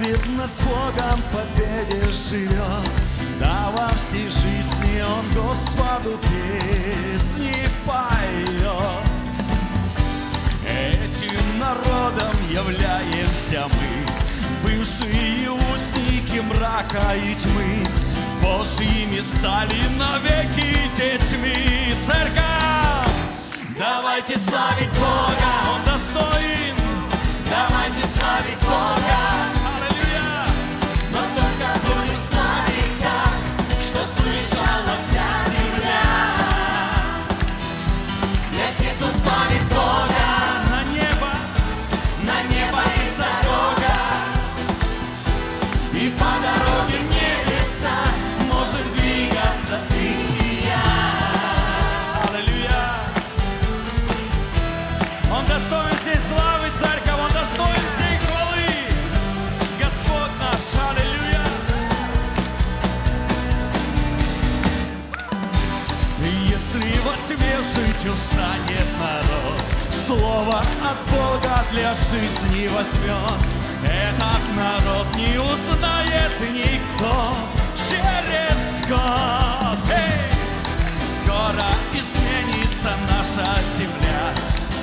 Видно с Богом победе живет. Да во всей жизни он Господу песни поет. Этим народом являемся мы, Бывшие узники мрака и тьмы, Божьими стали навеки детьми. Церковь, давайте славить Бога! слова от Бога для жизни возьмет. Этот народ не узнает никто через год. Эй! Скоро изменится наша земля,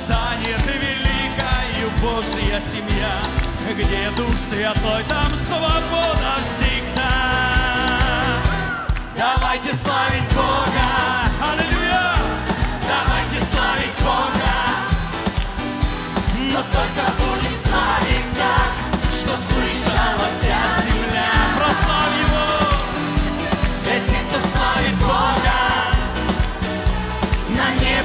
станет великою Божья семья, где Дух Святой, там свобода всей.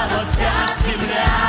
Para você é a